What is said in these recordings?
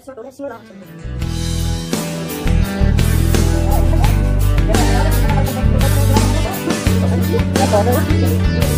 sudah udah sudah. Ya,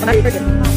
我来一份给你